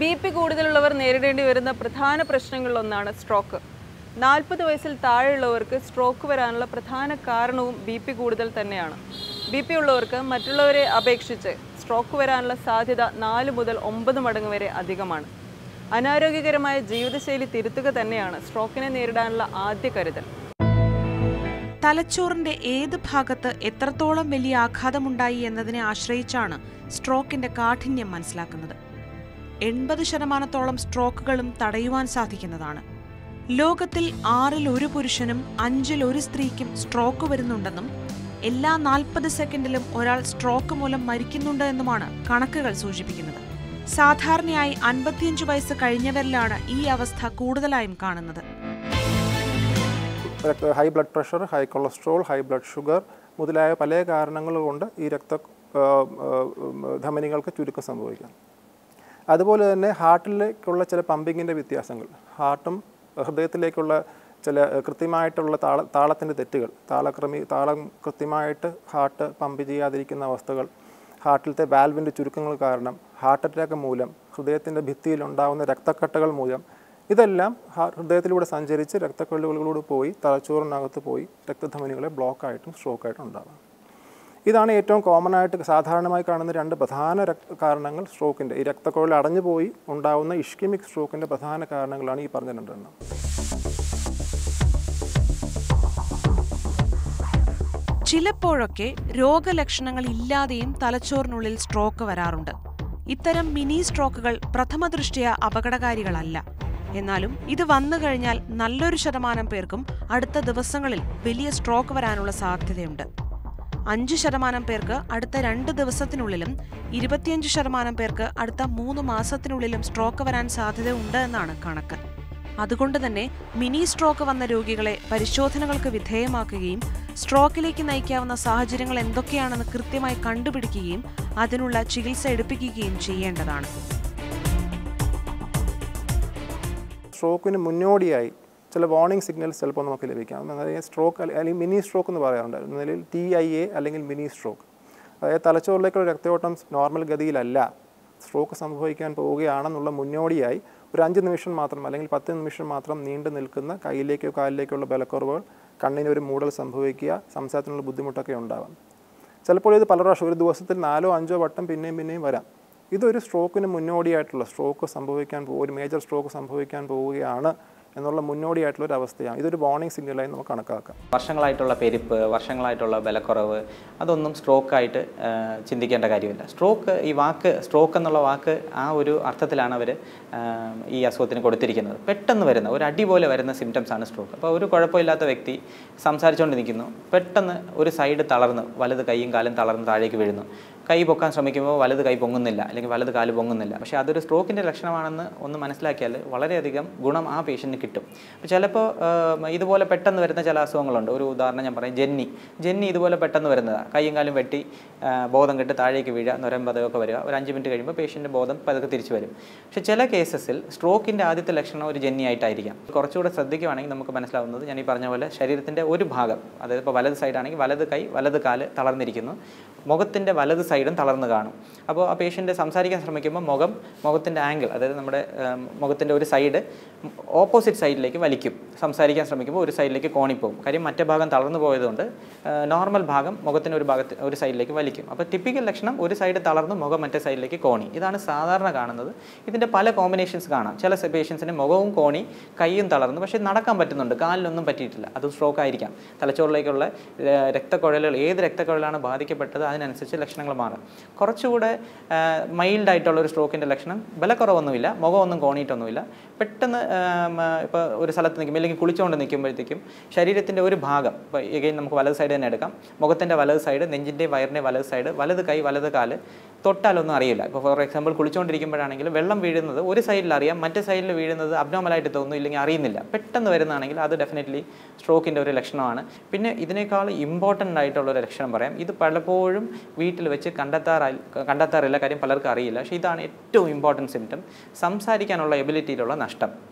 B P കൂടുതലുള്ളവർ നേരിടേണ്ടി വരുന്ന പ്രധാന പ്രശ്നങ്ങളിലൊന്നാണ് സ്ട്രോക്ക്. നാൽപ്പത് വയസ്സിൽ താഴെയുള്ളവർക്ക് സ്ട്രോക്ക് വരാനുള്ള പ്രധാന കാരണവും ബി പി കൂടുതൽ തന്നെയാണ്. ബി പി ഉള്ളവർക്ക് മറ്റുള്ളവരെ അപേക്ഷിച്ച് സ്ട്രോക്ക് വരാനുള്ള സാധ്യത നാല് മുതൽ ഒമ്പത് മടങ്ങ് വരെ അധികമാണ്. അനാരോഗ്യകരമായ ജീവിതശൈലി തിരുത്തുക തന്നെയാണ് സ്ട്രോക്കിനെ നേരിടാനുള്ള ആദ്യ കരുതൽ. തലച്ചോറിന്റെ ഏത് ഭാഗത്ത് എത്രത്തോളം വലിയ ആഘാതമുണ്ടായി എന്നതിനെ ആശ്രയിച്ചാണ് സ്ട്രോക്കിന്റെ കാഠിന്യം മനസ്സിലാക്കുന്നത്. എൺപത് ശതമാനത്തോളം സ്ട്രോക്കുകളും തടയുവാൻ സാധിക്കുന്നതാണ്. ലോകത്തിൽ ആറിൽ ഒരു പുരുഷനും അഞ്ചിൽ ഒരു സ്ത്രീക്കും സ്ട്രോക്ക് വരുന്നുണ്ടെന്നും എല്ലാ നാൽപ്പത് സെക്കൻഡിലും ഒരാൾ സ്ട്രോക്ക് മൂലം മരിക്കുന്നുണ്ട് എന്നുമാണ് കണക്കുകൾ സൂചിപ്പിക്കുന്നത്. സാധാരണയായി അൻപത്തിയഞ്ച് വയസ്സ് കഴിഞ്ഞവരിലാണ് ഈ അവസ്ഥ കൂടുതലായും കാണുന്നത്. High blood pressure high cholesterol high blood sugar മുതലായ പല കാരണങ്ങൾ കൊണ്ട് ഈ രക്ത ധമനികൾക്ക് ചുരുക്കം സംഭവിക്കാം. അതുപോലെ തന്നെ ഹാർട്ടിലേക്കുള്ള ചില പമ്പിങ്ങിന്റെ വ്യത്യാസങ്ങൾ. ഹാർട്ടും ഹൃദയത്തിലേക്കുള്ള ചില കൃത്യമായിട്ടുള്ള താള താളത്തിന്റെ തെറ്റുകൾ. താളക്രമി താളം കൃത്യമായിട്ട് ഹാർട്ട് പമ്പ് ചെയ്യാതിരിക്കുന്ന അവസ്ഥകൾ ഹാർട്ടിലത്തെ വാൽവിന്റെ ചുരുക്കങ്ങൾ കാരണം ഹാർട്ട് അറ്റാക്ക് മൂലം ഹൃദയത്തിന്റെ ഭിത്തിയിൽ ഉണ്ടാകുന്ന രക്തക്കട്ടകൾ മൂലം ഇതെല്ലാം ഹൃദയത്തിലൂടെ സഞ്ചരിച്ച് രക്തക്കൊള്ളുകളിലൂടെ പോയി തലച്ചോറിനകത്ത് പോയി രക്തധമനികളെ ബ്ലോക്കായിട്ടും സ്ട്രോക്കായിട്ടും ഉണ്ടാകും. ഇതാണ് ഏറ്റവും കോമൺ ആയിട്ട് സാധാരണമായി കാണുന്ന രണ്ട് പ്രധാന കാരണങ്ങൾ സ്ട്രോക്കിന്റെ ഈ രക്തക്കുഴൽ അടഞ്ഞു പോയി ഉണ്ടാകുന്ന ഇഷ്കിമിക് സ്ട്രോക്കിന്റെ പ്രധാന കാരണങ്ങളാണ് ഈ പറഞ്ഞ രണ്ടെണ്ണം. ചിലപ്പോഴൊക്കെ രോഗലക്ഷണങ്ങൾ ഇല്ലാതെയും തലച്ചോറിനുള്ളിൽ സ്ട്രോക്ക് വരാറുണ്ട്. ഇത്തരം മിനി സ്ട്രോക്കുകൾ പ്രഥമ ദൃഷ്ടിയ അപകടകാരികളല്ല. എന്നാലും ഇത് വന്നു കഴിഞ്ഞാൽ നല്ലൊരു ശതമാനം പേർക്കും അടുത്ത ദിവസങ്ങളിൽ വലിയ സ്ട്രോക്ക് വരാനുള്ള സാധ്യതയുണ്ട്. അഞ്ച് ശതമാനം പേർക്ക് അടുത്ത രണ്ട് ദിവസത്തിനുള്ളിലും ഇരുപത്തിയഞ്ച് ശതമാനം പേർക്ക് അടുത്ത മൂന്ന് മാസത്തിനുള്ളിലും സ്ട്രോക്ക് വരാൻ സാധ്യതയുണ്ട് എന്നാണ് കണക്ക്. അതുകൊണ്ട് തന്നെ മിനി സ്ട്രോക്ക് വന്ന രോഗികളെ പരിശോധനകൾക്ക് വിധേയമാക്കുകയും സ്ട്രോക്കിലേക്ക് നയിക്കാവുന്ന സാഹചര്യങ്ങൾ എന്തൊക്കെയാണെന്ന് കൃത്യമായി കണ്ടുപിടിക്കുകയും അതിനുള്ള ചികിത്സ എടുപ്പിക്കുകയും ചെയ്യേണ്ടതാണ്. സ്ട്രോക്കിന് മുന്നോടിയായി ചില വാർണിംഗ് സിഗ്നൽസ് ചിലപ്പോൾ നമുക്ക് ലഭിക്കാം. അതായത് സ്ട്രോക്ക് അല്ലെങ്കിൽ മിനി സ്ട്രോക്ക് എന്ന് പറയാറുണ്ട് നിലയിൽ ടി ഐ എ അല്ലെങ്കിൽ മിനി സ്ട്രോക്ക് അതായത് തലച്ചോറിലേക്കുള്ള രക്തയോട്ടം നോർമൽ ഗതിയിലല്ല. സ്ട്രോക്ക് സംഭവിക്കാൻ പോവുകയാണെന്നുള്ള മുന്നോടിയായി ഒരു അഞ്ച് നിമിഷം മാത്രം അല്ലെങ്കിൽ പത്ത് നിമിഷം മാത്രം നീണ്ടു നിൽക്കുന്ന കയ്യിലേക്കോ കാലിലേക്കോ ഉള്ള ബലക്കുറവുകൾ കണ്ണിന് ഒരു മൂടൽ സംഭവിക്കുക സംസാരത്തിനുള്ള ബുദ്ധിമുട്ടൊക്കെ ഉണ്ടാവാം. ചിലപ്പോൾ ഇത് പല പ്രാവശ്യം ഒരു ദിവസത്തിൽ നാലോ അഞ്ചോ വട്ടം പിന്നെയും പിന്നെയും വരാം. ഇതൊരു സ്ട്രോക്കിന് മുന്നോടിയായിട്ടുള്ള സ്ട്രോക്ക് സംഭവിക്കാൻ ഒരു മേജർ സ്ട്രോക്ക് സംഭവിക്കാൻ പോവുകയാണ് എന്നുള്ള മുന്നോടിയായിട്ടുള്ള ഒരു അവസ്ഥയാണ്. ഇതൊരു വാർണിംഗ് സിഗ്നലായി നമുക്ക് കണക്കാക്കാം. വർഷങ്ങളായിട്ടുള്ള പെരുപ്പ് വർഷങ്ങളായിട്ടുള്ള ബലക്കുറവ് അതൊന്നും സ്ട്രോക്കായിട്ട് ചിന്തിക്കേണ്ട കാര്യമില്ല. സ്ട്രോക്ക് ഈ വാക്ക് സ്ട്രോക്ക് എന്നുള്ള വാക്ക് ആ ഒരു അർത്ഥത്തിലാണ് അവർ ഈ അസുഖത്തിന് കൊടുത്തിരിക്കുന്നത്. പെട്ടെന്ന് വരുന്ന ഒരു അടി പോലെ വരുന്ന സിംറ്റംസ് ആണ് സ്ട്രോക്ക് അപ്പോൾ ഒരു കുഴപ്പമില്ലാത്ത വ്യക്തി സംസാരിച്ചുകൊണ്ടിരിക്കുന്നു പെട്ടെന്ന് ഒരു സൈഡ് തളർന്ന് വലത് കൈയും കാലും തളർന്ന് താഴേക്ക് വീഴുന്നു. കൈ പൊക്കാൻ ശ്രമിക്കുമ്പോൾ വലത് കൈ പൊങ്ങുന്നില്ല അല്ലെങ്കിൽ വലത് കാൽ പൊങ്ങുന്നില്ല. പക്ഷേ അതൊരു സ്ട്രോക്കിന്റെ ലക്ഷണമാണെന്ന് ഒന്ന് മനസ്സിലാക്കിയാൽ വളരെയധികം ഗുണം ആ പേഷ്യന്റിന് കിട്ടും. അപ്പോൾ ചിലപ്പോൾ ഇതുപോലെ പെട്ടെന്ന് വരുന്ന ചില അസുഖങ്ങളുണ്ട്. ഒരു ഉദാഹരണം ഞാൻ പറയും ജെന്നി. ജെന്നി ഇതുപോലെ പെട്ടെന്ന് വരുന്നതാണ് കൈയും കാലും വെട്ടി ബോധം കെട്ട് താഴേക്ക് വീഴുക നൊരമ്പതമൊക്കെ വരിക. ഒരു അഞ്ച് മിനിറ്റ് കഴിയുമ്പോൾ പേഷ്യന്റെ ബോധം പതുക്കെ തിരിച്ചു വരും. പക്ഷേ ചില കേസസിൽ സ്ട്രോക്കിന്റെ ആദ്യത്തെ ലക്ഷണം ഒരു ജെന്നി ആയിട്ടായിരിക്കാം. കുറച്ചുകൂടെ ശ്രദ്ധിക്കുകയാണെങ്കിൽ നമുക്ക് മനസ്സിലാവുന്നത് ഞാൻ ഈ പറഞ്ഞ പോലെ ശരീരത്തിന്റെ ഒരു ഭാഗം അതായത് ഇപ്പോൾ വലത് സൈഡാണെങ്കിൽ വലത് കൈ വലത് കാൽ തളർന്നിരിക്കുന്നു. മുഖത്തിന്റെ വലത് സൈഡും തളർന്ന് കാണും. അപ്പോൾ ആ പേഷ്യന്റ് സംസാരിക്കാൻ ശ്രമിക്കുമ്പോൾ മുഖം മുഖത്തിന്റെ ആംഗിൾ അതായത് നമ്മുടെ മുഖത്തിന്റെ ഒരു സൈഡ് ഓപ്പോസിറ്റ് സൈഡിലേക്ക് വലിക്കും. സംസാരിക്കാൻ ശ്രമിക്കുമ്പോൾ ഒരു സൈഡിലേക്ക് കോണിപ്പോകും. കാര്യം മറ്റേ ഭാഗം തളർന്നു പോയതുകൊണ്ട് നോർമൽ ഭാഗം മുഖത്തിന്റെ ഒരു ഭാഗത്ത് ഒരു സൈഡിലേക്ക് വലിക്കും. അപ്പോൾ ടിപ്പിക്കൽ ലക്ഷണം ഒരു സൈഡ് തളർന്ന് മുഖം മറ്റേ സൈഡിലേക്ക് കോണി. ഇതാണ് സാധാരണ കാണുന്നത്. ഇതിന്റെ പല കോമ്പിനേഷൻസ് കാണാം. ചില പേഷ്യൻസിന് മുഖവും കോണി കൈയും തളർന്നു. പക്ഷേ നടക്കാൻ പറ്റുന്നുണ്ട്. കാലിനൊന്നും പറ്റിയിട്ടില്ല. അത് സ്ട്രോക്ക് ആയിരിക്കാം. തലച്ചോറിലേക്കുള്ള രക്തക്കുഴലുകൾ ഏത് രക്തക്കുഴലാണ് ബാധിക്കപ്പെട്ടത് അതിനനുസരിച്ച് ലക്ഷണങ്ങൾ മാറും കുറച്ചുകൂടെ മൈൽഡായിട്ടുള്ള ഒരു സ്ട്രോക്കിന്റെ ലക്ഷണം. ബലക്കുറവൊന്നുമില്ല മുഖമൊന്നും കോണിയിട്ടൊന്നുമില്ല. പെട്ടെന്ന് ഇപ്പോൾ ഒരു സ്ഥലത്ത് നിൽക്കുമ്പോൾ അല്ലെങ്കിൽ കുളിച്ചുകൊണ്ട് നിൽക്കുമ്പോഴത്തേക്കും ശരീരത്തിന്റെ ഒരു ഭാഗം ഇപ്പോൾ എഗെയിൻ നമുക്ക് വലത് സൈഡ് തന്നെ എടുക്കാം. മുഖത്തിന്റെ വലത് സൈഡ് നെഞ്ചിന്റെ വയറിന്റെ വലത് സൈഡ് വലത് കൈ വലത് കാൽ തൊട്ടാലൊന്നും അറിയില്ല. ഇപ്പോൾ ഫോർ എക്സാമ്പിൾ കുളിച്ചുകൊണ്ടിരിക്കുമ്പോഴാണെങ്കിൽ വെള്ളം വീഴുന്നത് ഒരു സൈഡിൽ അറിയാം മറ്റേ സൈഡിൽ വീഴുന്നത് അബ്നോമലായിട്ട് തോന്നുന്നു ഇല്ലെങ്കിൽ അറിയുന്നില്ല. പെട്ടെന്ന് വരുന്നതാണെങ്കിൽ അത് ഡെഫിനറ്റ്ലി സ്ട്രോക്കിന്റെ ഒരു ലക്ഷണമാണ്. പിന്നെ ഇതിനേക്കാൾ ഇമ്പോർട്ടന്റ് ആയിട്ടുള്ള ഒരു ലക്ഷണം പറയാം. ഇത് പലപ്പോഴും വീട്ടിൽ വെച്ച് കണ്ടെത്താറായി കണ്ടെത്താറില്ല. കാര്യം പലർക്കും അറിയില്ല. പക്ഷേ ഇതാണ് ഏറ്റവും ഇമ്പോർട്ടന്റ് സിംറ്റം സംസാരിക്കാനുള്ള എബിലിറ്റിയിലുള്ള നഷ്ടം.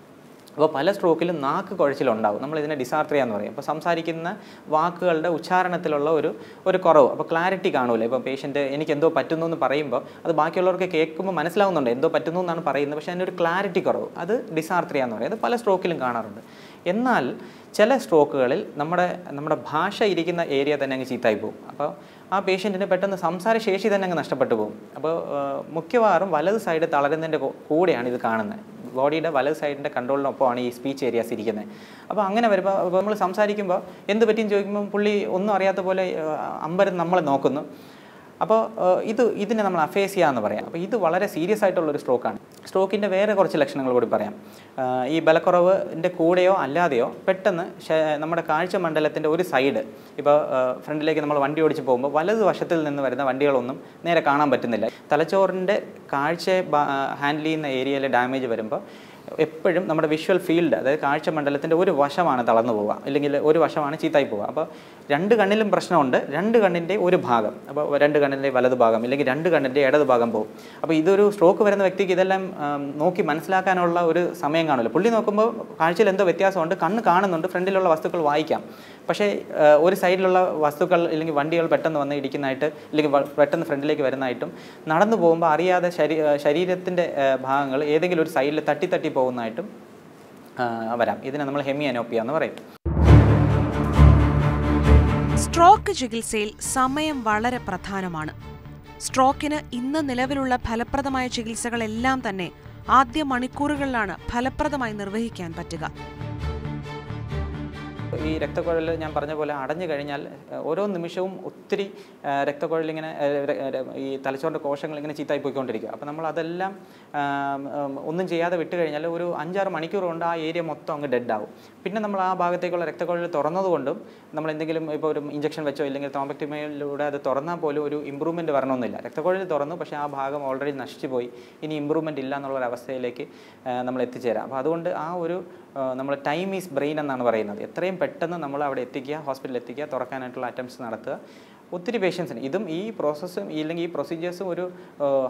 അപ്പോൾ പല സ്ട്രോക്കിലും നാക്ക് കുഴച്ചിലുണ്ടാവും നമ്മളിതിനെ ഡിസാർട്രിയ എന്ന് പറയും. അപ്പോൾ സംസാരിക്കുന്ന വാക്കുകളുടെ ഉച്ചാരണത്തിലുള്ള ഒരു ഒരു കുറവ്. അപ്പോൾ ക്ലാരിറ്റി കാണൂല? ഇപ്പോൾ പേഷ്യന്റ് എനിക്ക് എന്തോ പറ്റുന്നു എന്ന് പറയുമ്പോൾ അത് ബാക്കിയുള്ളവർക്ക് കേൾക്കുമ്പോൾ മനസ്സിലാവുന്നുണ്ട്. എന്തോ പറ്റുന്നു എന്നാണ് പറയുന്നത്. പക്ഷേ അതിനൊരു ക്ലാരിറ്റി കുറവ്. അത് ഡിസാർട്രിയ എന്ന് പറയും. അത് പല സ്ട്രോക്കിലും കാണാറുണ്ട്. എന്നാൽ ചില സ്ട്രോക്കുകളിൽ നമ്മുടെ നമ്മുടെ ഭാഷ ഇരിക്കുന്ന ഏരിയ തന്നെ അങ്ങ് ചീത്തായി പോകും. അപ്പോൾ ആ പേഷ്യന്റിന് പെട്ടെന്ന് സംസാരശേഷി തന്നെ അങ്ങ് നഷ്ടപ്പെട്ടു പോകും. അപ്പോൾ മിക്കവാറും വലത് സൈഡ് തളരുന്നതിന്റെ കൂടെയാണ് ഇത് കാണുന്നത്. ബോഡിയുടെ വലത് സൈഡിന്റെ കൺട്രോളിനൊപ്പമാണ് ഈ സ്പീച്ച് ഏരിയാസ് ഇരിക്കുന്നത്. അപ്പോൾ അങ്ങനെ വരുമ്പോൾ നമ്മൾ സംസാരിക്കുമ്പോൾ എന്ത് പറ്റിയെന്ന് ചോദിക്കുമ്പോൾ പുള്ളി ഒന്നും അറിയാത്ത പോലെ അമ്പരം നമ്മളെ നോക്കുന്നു. അപ്പോൾ ഇത് ഇതിനെ നമ്മൾ അഫേസിയ എന്ന് പറയാം. അപ്പോൾ ഇത് വളരെ സീരിയസ് ആയിട്ടുള്ള ഒരു സ്ട്രോക്കാണ്. സ്ട്രോക്കിന്റെ വേറെ കുറച്ച് ലക്ഷണങ്ങൾ കൂടി പറയാം. ഈ ബലക്കുറവിന്റെ കൂടെയോ അല്ലാതെയോ പെട്ടെന്ന് നമ്മുടെ കാഴ്ച മണ്ഡലത്തിന്റെ ഒരു സൈഡ് ഇപ്പോൾ ഫ്രണ്ടിലേക്ക് നമ്മൾ വണ്ടി ഓടിച്ച് പോകുമ്പോൾ വലതു വശത്തിൽ നിന്ന് വരുന്ന വണ്ടികളൊന്നും നേരെ കാണാൻ പറ്റുന്നില്ല. തലച്ചോറിന്റെ കാഴ്ചയെ ഹാൻഡിൽ ചെയ്യുന്ന ഏരിയയിൽ ഡാമേജ് വരുമ്പോൾ എപ്പോഴും നമ്മുടെ വിഷ്വൽ ഫീൽഡ് അതായത് കാഴ്ച മണ്ഡലത്തിന്റെ ഒരു വശമാണ് തളർന്നു പോവുക. അല്ലെങ്കിൽ ഒരു വശമാണ് ചീത്തായി പോവുക. അപ്പോൾ രണ്ട് കണ്ണിലും പ്രശ്നമുണ്ട്. രണ്ട് കണ്ണിന്റെ ഒരു ഭാഗം. അപ്പോൾ രണ്ട് കണ്ണിന്റെ വലത് ഭാഗം അല്ലെങ്കിൽ രണ്ട് കണ്ണിന്റെ ഇടത് ഭാഗം പോകും. അപ്പോൾ ഇതൊരു സ്ട്രോക്ക് വരുന്ന വ്യക്തിക്ക് ഇതെല്ലാം നോക്കി മനസ്സിലാക്കാനുള്ള ഒരു സമയം കാണില്ല പുള്ളി നോക്കുമ്പോൾ കാഴ്ചയിൽ എന്തോ വ്യത്യാസമുണ്ട്. കണ്ണ് കാണുന്നുണ്ട്. ഫ്രണ്ടിലുള്ള വസ്തുക്കൾ വായിക്കാം. പക്ഷേ ഒരു സൈഡിലുള്ള വസ്തുക്കൾ അല്ലെങ്കിൽ വണ്ടികൾ പെട്ടെന്ന് വന്ന് ഇടിക്കുന്നതായിട്ട് അല്ലെങ്കിൽ പെട്ടെന്ന് ഫ്രണ്ടിലേക്ക് വരുന്നതായിട്ടും നടന്നു പോകുമ്പോൾ അറിയാതെ ശരീ ശരീരത്തിന്റെ ഭാഗങ്ങൾ ഏതെങ്കിലും ഒരു സൈഡിൽ തട്ടി തട്ടി പോകുന്നതായിട്ടും വരാം. ഇതിനെ നമ്മൾ ഹെമി അനോപ്പിയ എന്ന് പറയും. സ്ട്രോക്ക് ചികിത്സയിൽ സമയം വളരെ പ്രധാനമാണ്. സ്ട്രോക്കിന് ഇന്ന് നിലവിലുള്ള ഫലപ്രദമായ ചികിത്സകളെല്ലാം തന്നെ ആദ്യ മണിക്കൂറുകളിലാണ് ഫലപ്രദമായി നിർവഹിക്കാൻ പറ്റുക. ഈ രക്തക്കുഴൽ ഞാൻ പറഞ്ഞ പോലെ അടഞ്ഞു കഴിഞ്ഞാൽ ഓരോ നിമിഷവും ഒത്തിരി രക്തക്കുഴലിങ്ങനെ ഈ തലച്ചോറിന്റെ കോശങ്ങൾ ഇങ്ങനെ ചീത്തായി പോയിക്കൊണ്ടിരിക്കുക അപ്പോൾ നമ്മൾ അതെല്ലാം ഒന്നും ചെയ്യാതെ വിട്ട് കഴിഞ്ഞാൽ ഒരു അഞ്ചാറ് മണിക്കൂർ കൊണ്ട് ആ ഏരിയ മൊത്തം അങ്ങ് ഡെഡ് ആവും പിന്നെ നമ്മൾ ആ ഭാഗത്തേക്കുള്ള രക്തക്കുഴൽ തുറന്നതുകൊണ്ടും നമ്മൾ എന്തെങ്കിലും ഇപ്പോൾ ഒരു ഇഞ്ചക്ഷൻ വെച്ചോ ഇല്ലെങ്കിൽ തോമ്പക്ടിമയിലൂടെ അത് തുറന്നാൽ പോലും ഒരു ഇമ്പ്രൂവ്മെന്റ് വരണമെന്നില്ല. രക്തക്കൊഴൽ തുറന്നു പക്ഷേ ആ ഭാഗം ഓൾറെഡി നശിച്ചു പോയി. ഇനി ഇമ്പ്രൂവ്മെന്റ് ഇല്ല എന്നുള്ള അവസ്ഥയിലേക്ക് നമ്മൾ എത്തിച്ചേരാം. അപ്പോൾ അതുകൊണ്ട് ആ ഒരു നമ്മൾ ടൈം ഈസ് ബ്രെയിൻ എന്നാണ് പറയുന്നത്. എത്രയും പെട്ടെന്ന് നമ്മൾ അവിടെ എത്തിക്കുക ഹോസ്പിറ്റലിൽ എത്തിക്കുക തുറക്കാനായിട്ടുള്ള അറ്റംപ്റ്റ്സ് നടത്തുക. ഒത്തിരി പേഷ്യൻസിന് ഇതും ഈ പ്രോസസ്സും ഇല്ലെങ്കിൽ ഈ പ്രൊസീജിയേഴ്സും ഒരു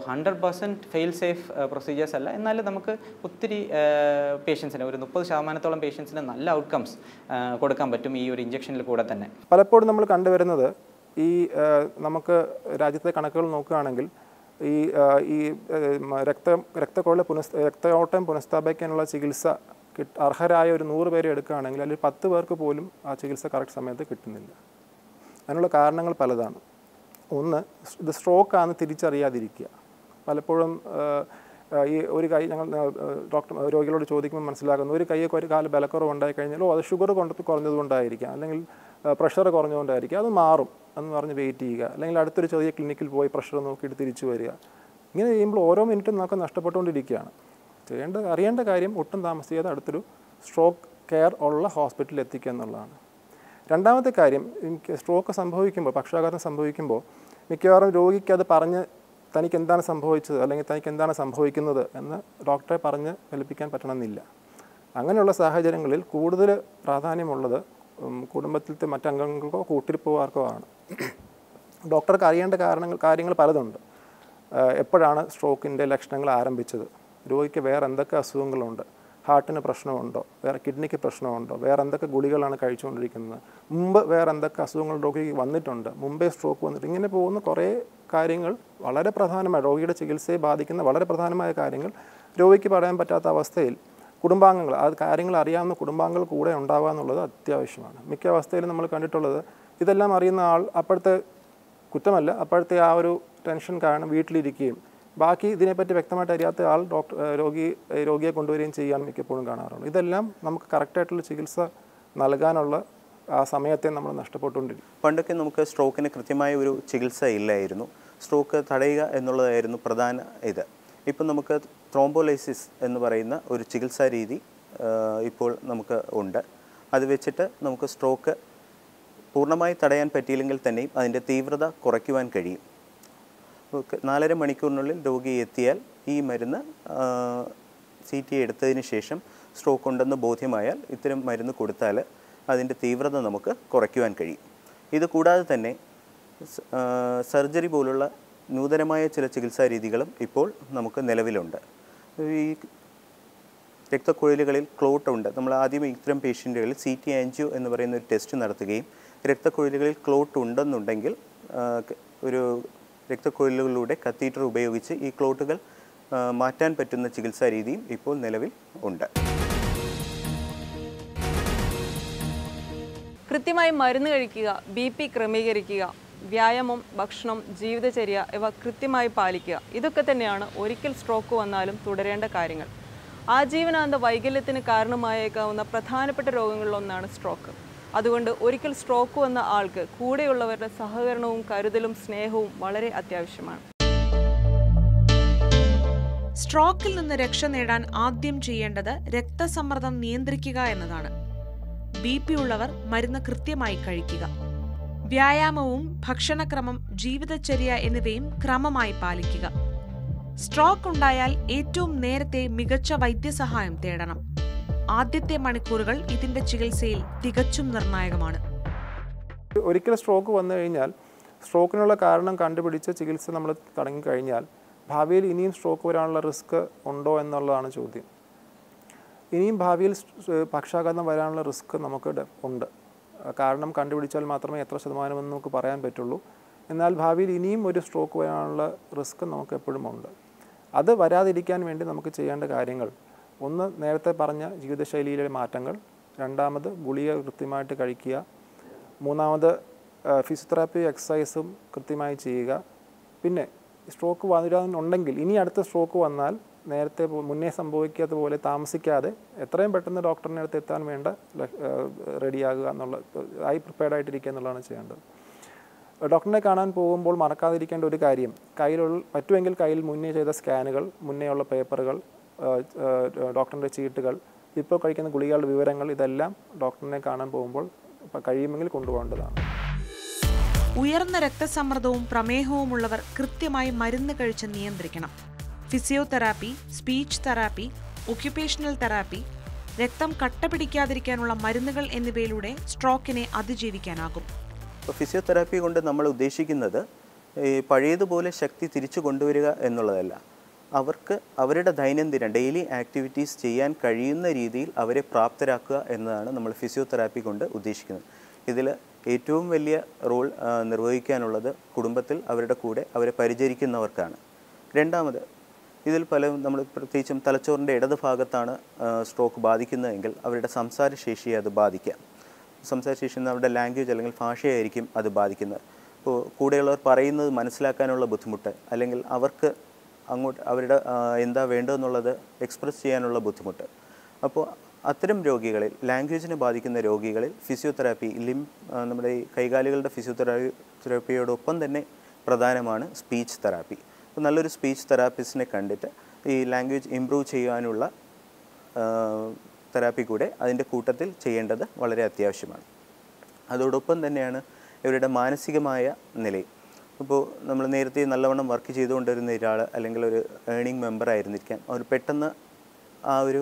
hundred percent fail safe procedures അല്ല. എന്നാലും നമുക്ക് ഒത്തിരി പേഷ്യൻസിന് ഒരു മുപ്പത് ശതമാനത്തോളം പേഷ്യൻസിന് നല്ല ഔട്ട്കംസ് കൊടുക്കാൻ പറ്റും ഈ ഒരു ഇഞ്ചക്ഷനിൽ കൂടെ തന്നെ. പലപ്പോഴും നമ്മൾ കണ്ടുവരുന്നത് ഈ നമുക്ക് രാജ്യത്തെ കണക്കുകൾ നോക്കുകയാണെങ്കിൽ ഈ ഈ രക്ത രക്തക്കൊള്ള പുനഃ രക്തയോട്ടം പുനഃസ്ഥാപിക്കാനുള്ള ചികിത്സ കിട്ട അർഹരായ ഒരു നൂറ് പേരെ എടുക്കുകയാണെങ്കിൽ അതിൽ പത്ത് പേർക്ക് പോലും ആ ചികിത്സ കറക്റ്റ് സമയത്ത് കിട്ടുന്നില്ല. അതിനുള്ള കാരണങ്ങൾ പലതാണ്. ഒന്ന് ഇത് സ്ട്രോക്ക് ആണെന്ന് തിരിച്ചറിയാതിരിക്കുക. പലപ്പോഴും ഈ ഒരു കൈ ഞങ്ങൾ ഡോക്ടർ രോഗികളോട് ചോദിക്കുമ്പോൾ മനസ്സിലാക്കുന്നു ഒരു കൈയൊക്കെ ഒരു കാൽ ബലക്കുറവ് ഉണ്ടായി കഴിഞ്ഞാൽ ഓ അത് ഷുഗർ കൊണ്ട് കുറഞ്ഞതുകൊണ്ടായിരിക്കാം. അല്ലെങ്കിൽ പ്രഷർ കുറഞ്ഞതുകൊണ്ടായിരിക്കും. അത് മാറും എന്ന് പറഞ്ഞ് വെയിറ്റ് ചെയ്യുക. അല്ലെങ്കിൽ അടുത്തൊരു ചെറിയ ക്ലിനിക്കിൽ പോയി പ്രഷർ നോക്കിയിട്ട് തിരിച്ചു വരിക. ഇങ്ങനെ ചെയ്യുമ്പോൾ ഓരോ മിനിറ്റും നമുക്ക് നഷ്ടപ്പെട്ടുകൊണ്ടിരിക്കുകയാണ്. ചെയ്യേണ്ട അറിയേണ്ട കാര്യം ഒട്ടും താമസിക്കാതെ അടുത്തൊരു സ്ട്രോക്ക് കെയർ ഉള്ള ഹോസ്പിറ്റലിൽ എത്തിക്കുക എന്നുള്ളതാണ്. രണ്ടാമത്തെ കാര്യം എനിക്ക് സ്ട്രോക്ക് സംഭവിക്കുമ്പോൾ പക്ഷാഘാതം സംഭവിക്കുമ്പോൾ മിക്കവാറും രോഗിക്ക് അത് പറഞ്ഞ് തനിക്ക് എന്താണ് സംഭവിച്ചത് അല്ലെങ്കിൽ തനിക്ക് എന്താണ് സംഭവിക്കുന്നത് എന്ന് ഡോക്ടറെ പറഞ്ഞ് ഫലിപ്പിക്കാൻ പറ്റണമെന്നില്ല. അങ്ങനെയുള്ള സാഹചര്യങ്ങളിൽ കൂടുതൽ പ്രാധാന്യമുള്ളത് കുടുംബത്തിലത്തെ മറ്റംഗങ്ങൾക്കോ കൂട്ടിരിപ്പുകാർക്കോ ആണ്. ഡോക്ടർക്ക് അറിയേണ്ട കാരണങ്ങൾ കാര്യങ്ങൾ പലതുണ്ട്. എപ്പോഴാണ് സ്ട്രോക്കിന്റെ ലക്ഷണങ്ങൾ ആരംഭിച്ചത്? രോഗിക്ക് വേറെ എന്തൊക്കെ അസുഖങ്ങളുണ്ട്? ഹാർട്ടിന് പ്രശ്നമുണ്ടോ? വേറെ കിഡ്നിക്ക് പ്രശ്നമുണ്ടോ? വേറെ എന്തൊക്കെ ഗുളികളാണ് കഴിച്ചുകൊണ്ടിരിക്കുന്നത്? മുമ്പ് വേറെ എന്തൊക്കെ അസുഖങ്ങൾ രോഗിക്ക് വന്നിട്ടുണ്ട്? മുമ്പേ സ്ട്രോക്ക് വന്നിട്ട് ഇങ്ങനെ പോകുന്ന കുറേ കാര്യങ്ങൾ വളരെ പ്രധാനമായ രോഗിയുടെ ചികിത്സയെ ബാധിക്കുന്ന വളരെ പ്രധാനമായ കാര്യങ്ങൾ രോഗിക്ക് പറയാൻ പറ്റാത്ത അവസ്ഥയിൽ കുടുംബാംഗങ്ങൾ ആ കാര്യങ്ങൾ അറിയാവുന്ന കുടുംബാംഗങ്ങൾ കൂടെ ഉണ്ടാവുക എന്നുള്ളത് അത്യാവശ്യമാണ്. മിക്ക അവസ്ഥയിലും നമ്മൾ കണ്ടിട്ടുള്ളത് ഇതെല്ലാം അറിയുന്ന ആൾ അപ്പോഴത്തെ കുറ്റമല്ല അപ്പോഴത്തെ ആ ഒരു ടെൻഷൻ കാരണം വീട്ടിലിരിക്കുകയും ബാക്കി ഇതിനെപ്പറ്റി വ്യക്തമായിട്ട് അറിയാത്ത ആൾ ഡോക്ടർ രോഗി രോഗിയെ കൊണ്ടുവരികയും ചെയ്യാൻ മിക്കപ്പോഴും കാണാറുള്ളൂ ഇതെല്ലാം നമുക്ക് കറക്റ്റായിട്ടുള്ള ചികിത്സ നൽകാനുള്ള ആ സമയത്തെ നമ്മൾ നഷ്ടപ്പെട്ടുകൊണ്ടിരിക്കും. പണ്ടൊക്കെ നമുക്ക് സ്ട്രോക്കിന് കൃത്യമായ ഒരു ചികിത്സ ഇല്ലായിരുന്നു. സ്ട്രോക്ക് തടയുക എന്നുള്ളതായിരുന്നു പ്രധാന ഇത്. ഇപ്പം നമുക്ക് ത്രോംബോലൈസിസ് എന്ന് പറയുന്ന ഒരു ചികിത്സാ രീതി ഇപ്പോൾ നമുക്ക് ഉണ്ട്. അത് വെച്ചിട്ട് നമുക്ക് സ്ട്രോക്ക് പൂർണമായി തടയാൻ പറ്റിയില്ലെങ്കിൽ തന്നെയും അതിന്റെ തീവ്രത കുറയ്ക്കുവാൻ കഴിയും. നാലര മണിക്കൂറിനുള്ളിൽ രോഗി എത്തിയാൽ ഈ മരുന്ന് സി ടി എടുത്തതിന് ശേഷം സ്ട്രോക്ക് ഉണ്ടെന്ന് ബോധ്യമായാൽ ഇത്തരം മരുന്ന് കൊടുത്താൽ അതിന്റെ തീവ്രത നമുക്ക് കുറയ്ക്കുവാൻ കഴിയും. ഇത് കൂടാതെ തന്നെ സർജറി പോലുള്ള നൂതനമായ ചില ചികിത്സാ രീതികളും ഇപ്പോൾ നമുക്ക് നിലവിലുണ്ട്. ഈ രക്തക്കുഴലുകളിൽ ക്ലോട്ട് ഉണ്ട്. നമ്മൾ ആദ്യം ഇത്തരം പേഷ്യന്റുകളിൽ സി ടി ആൻജിയോ എന്ന് പറയുന്ന ഒരു ടെസ്റ്റ് നടത്തുകയും രക്തക്കുഴലുകളിൽ ക്ലോട്ട് ഉണ്ടെന്നുണ്ടെങ്കിൽ ഒരു രക്തക്കുഴലുകളിലൂടെ കത്തീറ്റർ ഉപയോഗിച്ച് ഈ ക്ലോട്ടുകൾ മാറ്റാൻ പറ്റുന്ന ചികിത്സാ രീതിയും ഇപ്പോൾ നിലവിൽ ഉണ്ട്. കൃത്യമായി മരുന്ന് കഴിക്കുക ബി പി ക്രമീകരിക്കുക വ്യായാമം ഭക്ഷണം ജീവിതചര്യ ഇവ കൃത്യമായി പാലിക്കുക. ഇതൊക്കെ തന്നെയാണ് ഒരിക്കൽ സ്ട്രോക്ക് വന്നാലും തുടരേണ്ട കാര്യങ്ങൾ. ആജീവനാന്ത വൈകല്യത്തിന് കാരണമായേക്കാവുന്ന പ്രധാനപ്പെട്ട രോഗങ്ങളിലൊന്നാണ് സ്ട്രോക്ക്. അതുകൊണ്ട് ഒരിക്കൽ സ്ട്രോക്ക് വന്ന ആൾക്ക് കൂടെയുള്ളവരുടെ സഹകരണവും കരുതലും സ്നേഹവും വളരെ അത്യാവശ്യമാണ്. സ്ട്രോക്കിൽ നിന്ന് രക്ഷ നേടാൻ ആദ്യം ചെയ്യേണ്ടത് രക്തസമ്മർദ്ദം നിയന്ത്രിക്കുക എന്നതാണ്. ബി പി ഉള്ളവർ മരുന്ന് കൃത്യമായി കഴിക്കുക. വ്യായാമവും ഭക്ഷണക്രമം ജീവിതചര്യ എന്നിവയും ക്രമമായി പാലിക്കുക. സ്ട്രോക്ക് ഉണ്ടായാൽ ഏറ്റവും നേരത്തെ മികച്ച വൈദ്യസഹായം തേടണം. ആദ്യത്തെ മണിക്കൂറുകൾ ഇതിന്റെ ചികിത്സയിൽ തികച്ചും നിർണായകമാണ്. ഒരിക്കൽ സ്ട്രോക്ക് വന്നു കഴിഞ്ഞാൽ സ്ട്രോക്കിനുള്ള കാരണം കണ്ടുപിടിച്ച് ചികിത്സ നമ്മൾ തുടങ്ങിക്കഴിഞ്ഞാൽ ഭാവിയിൽ ഇനിയും സ്ട്രോക്ക് വരാനുള്ള റിസ്ക് ഉണ്ടോ എന്നുള്ളതാണ് ചോദ്യം. ഇനിയും ഭാവിയിൽ പക്ഷാഘാതം വരാനുള്ള റിസ്ക് നമുക്ക് ഉണ്ട്. കാരണം കണ്ടുപിടിച്ചാൽ മാത്രമേ എത്ര ശതമാനമെന്ന് നമുക്ക് പറയാൻ പറ്റുള്ളൂ. എന്നാൽ ഭാവിയിൽ ഇനിയും ഒരു സ്ട്രോക്ക് വരാനുള്ള റിസ്ക് നമുക്ക് എപ്പോഴും ഉണ്ട്. അത് വരാതിരിക്കാൻ വേണ്ടി നമുക്ക് ചെയ്യേണ്ട കാര്യങ്ങൾ ഒന്ന് നേരത്തെ പറഞ്ഞ ജീവിതശൈലിയിലെ മാറ്റങ്ങൾ രണ്ടാമത് ഗുളിക കൃത്യമായിട്ട് കഴിക്കുക മൂന്നാമത് ഫിസിയോതെറാപ്പി എക്സസൈസും കൃത്യമായി ചെയ്യുക. പിന്നെ സ്ട്രോക്ക് വരാനുണ്ടെങ്കിൽ ഇനി അടുത്ത സ്ട്രോക്ക് വന്നാൽ നേരത്തെ മുന്നേ സംഭവിക്കാത്ത പോലെ താമസിക്കാതെ എത്രയും പെട്ടെന്ന് ഡോക്ടറിന്റെ അടുത്ത് എത്താൻ വേണ്ട റെഡിയാകുക എന്നുള്ള ആയി പ്രിപ്പയർഡ് ആയിട്ടിരിക്കുക എന്നുള്ളതാണ് ചെയ്യേണ്ടത്. ഡോക്ടറിനെ കാണാൻ പോകുമ്പോൾ മറക്കാതിരിക്കേണ്ട ഒരു കാര്യം കയ്യിലുള്ള പറ്റുമെങ്കിൽ കയ്യിൽ മുന്നേ ചെയ്ത സ്കാനുകൾ മുന്നേ ഉള്ള പേപ്പറുകൾ ഡോക്ടറിന്റെ ചീട്ടുകൾ ഇപ്പോൾ കഴിക്കുന്ന ഗുളികകളുടെ വിവരങ്ങൾ ഇതെല്ലാം ഡോക്ടറിനെ കാണാൻ പോകുമ്പോൾ കഴിയുമെങ്കിൽ കൊണ്ടുപോകേണ്ടതാണ്. ഉയർന്ന രക്തസമ്മർദ്ദവും പ്രമേഹവുമുള്ളവർ കൃത്യമായി മരുന്ന് കഴിച്ച് നിയന്ത്രിക്കണം. Physiotherapy speech therapy occupational therapy രക്തം കട്ട പിടിക്കാതിരിക്കാനുള്ള മരുന്നുകൾ എന്നിവയിലൂടെ സ്ട്രോക്കിനെ അതിജീവിക്കാനാകും. ഫിസിയോതെറാപ്പി കൊണ്ട് നമ്മൾ ഉദ്ദേശിക്കുന്നത് ഈ പഴയതുപോലെ ശക്തി തിരിച്ചു കൊണ്ടുവരിക എന്നുള്ളതല്ല. അവർക്ക് അവരുടെ ദൈനംദിന ഡെയിലി ആക്ടിവിറ്റീസ് ചെയ്യാൻ കഴിയുന്ന രീതിയിൽ അവരെ പ്രാപ്തരാക്കുക എന്നതാണ് നമ്മൾ ഫിസിയോതെറാപ്പി കൊണ്ട് ഉദ്ദേശിക്കുന്നത്. ഇതിൽ ഏറ്റവും വലിയ റോൾ നിർവഹിക്കാനുള്ളത് കുടുംബത്തിൽ അവരുടെ കൂടെ അവരെ പരിചരിക്കുന്നവർക്കാണ്. രണ്ടാമത് ഇതിൽ പല നമ്മൾ പ്രത്യേകിച്ചും തലച്ചോറിന്റെ ഇടത് ഭാഗത്താണ് സ്ട്രോക്ക് ബാധിക്കുന്നതെങ്കിൽ അവരുടെ സംസാരശേഷിയെ അത് ബാധിക്കാം. സംസാരശേഷി അവരുടെ ലാംഗ്വേജ് അല്ലെങ്കിൽ ഭാഷയായിരിക്കും അത് ബാധിക്കുന്നത്. ഇപ്പോൾ കൂടെയുള്ളവർ പറയുന്നത് മനസ്സിലാക്കാനുള്ള ബുദ്ധിമുട്ട് അല്ലെങ്കിൽ അവർക്ക് അങ്ങോട്ട് അവരുടെ എന്താ വേണ്ടതെന്നുള്ളത് എക്സ്പ്രസ് ചെയ്യാനുള്ള ബുദ്ധിമുട്ട്. അപ്പോൾ അത്തരം രോഗികളിൽ ലാംഗ്വേജിനെ ബാധിക്കുന്ന രോഗികളിൽ ഫിസിയോതെറാപ്പി ലിം നമ്മുടെ കൈകാലുകളുടെ ഫിസിയോതെറാപ്പി തെറാപ്പിയോടൊപ്പം തന്നെ പ്രധാനമാണ് സ്പീച്ച് തെറാപ്പി അപ്പോൾ നല്ലൊരു സ്പീച്ച് തെറാപ്പിസ്റ്റിനെ കണ്ടിട്ട് ഈ ലാംഗ്വേജ് ഇമ്പ്രൂവ് ചെയ്യാനുള്ള തെറാപ്പി കൂടെ അതിന്റെ കൂട്ടത്തിൽ ചെയ്യേണ്ടത് വളരെ അത്യാവശ്യമാണ്. അതോടൊപ്പം തന്നെയാണ് ഇവരുടെ മാനസികമായ നിലയും. ഇപ്പോൾ നമ്മൾ നേരത്തെ നല്ലവണ്ണം വർക്ക് ചെയ്തുകൊണ്ടിരുന്ന ഒരാൾ അല്ലെങ്കിൽ ഒരു ഏണിംഗ് മെമ്പർ ആയിരുന്നിരിക്കാം അവർ പെട്ടെന്ന് ആ ഒരു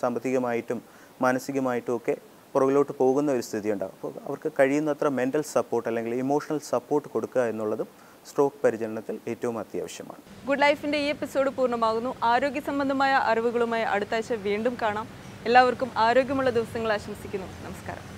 സാമ്പത്തികമായിട്ടും മാനസികമായിട്ടും ഒക്കെ പുറകിലോട്ട് പോകുന്ന ഒരു സ്ഥിതി ഉണ്ടാകും അപ്പോൾ അവർക്ക് കഴിയുന്നത്ര മെന്റൽ സപ്പോർട്ട് അല്ലെങ്കിൽ ഇമോഷണൽ സപ്പോർട്ട് കൊടുക്കുക എന്നുള്ളതും സ്ട്രോക്ക് പരിചരണത്തിൽ ഏറ്റവും അത്യാവശ്യമാണ്. ഗുഡ് ലൈഫിന്റെ ഈ എപ്പിസോഡ് പൂർണമാകുന്നു. ആരോഗ്യ സംബന്ധമായ അറിവുകളുമായി അടുത്ത ആഴ്ച വീണ്ടും കാണാം. എല്ലാവർക്കും ആരോഗ്യമുള്ള ദിവസങ്ങൾ ആശംസിക്കുന്നു. നമസ്കാരം.